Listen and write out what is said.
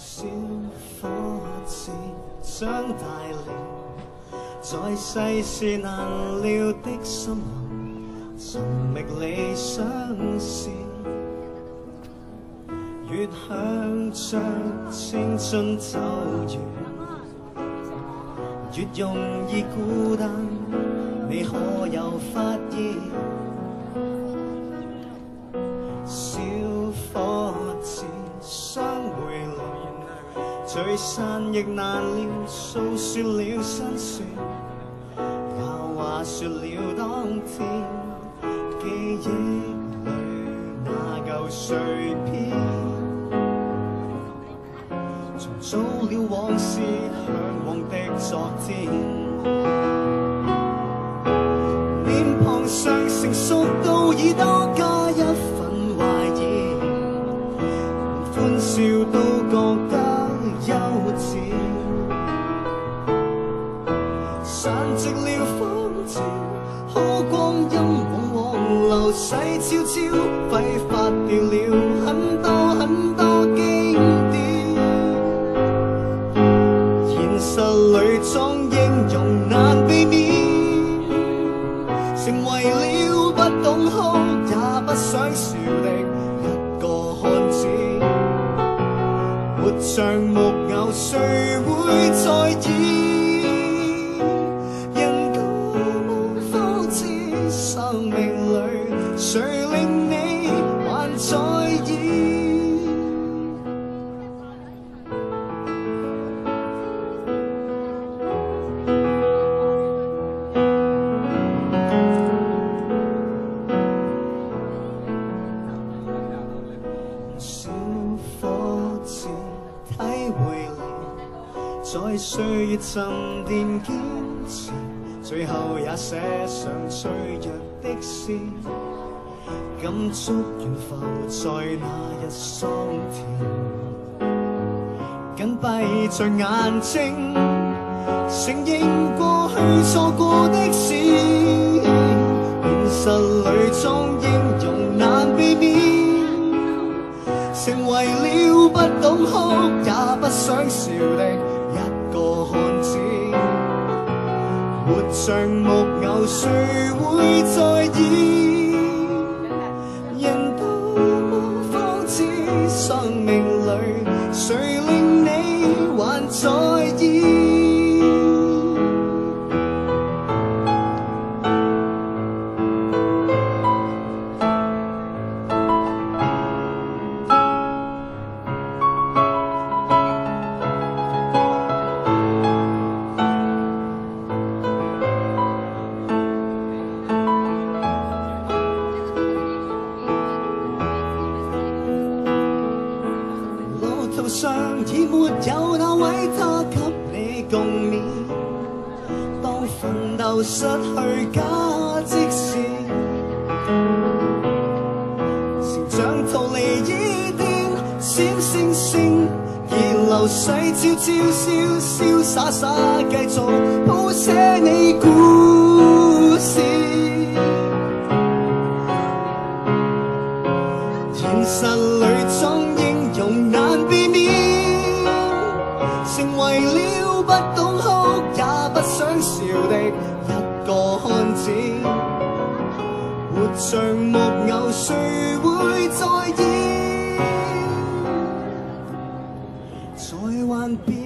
小伙子长大了，在世事难料的森林，寻觅理想线，越向着青春走远，越容易孤单。你可有发现？散亦难料，诉说了辛酸，也话说了当天，记忆里那旧碎片，重组了往事向往的昨天。脸庞上成熟到已多加一份怀疑，欢笑都觉得幼稚，散寂了风潮，好光阴往往流逝悄悄，挥发掉了很多很多经典。现实里装英勇难避免。成为了不懂哭也不想笑的像木偶，谁会在意？在岁月沉淀坚持，最後也寫上脆弱的詩，感触悬浮在那日桑田，緊閉着眼睛，承認過去錯過的事，現實裏裝英勇難避免。成為了不懂哭也不想笑的像木偶，谁会在意？人多麼方知生命里谁令你还在已没有那位他给你共勉，当奋斗失去价值，时，成长逃离伊甸，闪星星，而流水悄悄潇潇洒洒继续谱写你故事，现实里总。成為了不懂哭也不想笑的一個漢子，活像木偶，誰會在意？在幻變